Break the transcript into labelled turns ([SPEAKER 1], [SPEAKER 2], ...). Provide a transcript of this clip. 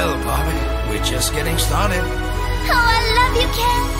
[SPEAKER 1] Well, Barbie, we're just getting started.
[SPEAKER 2] Oh, I love you, Ken.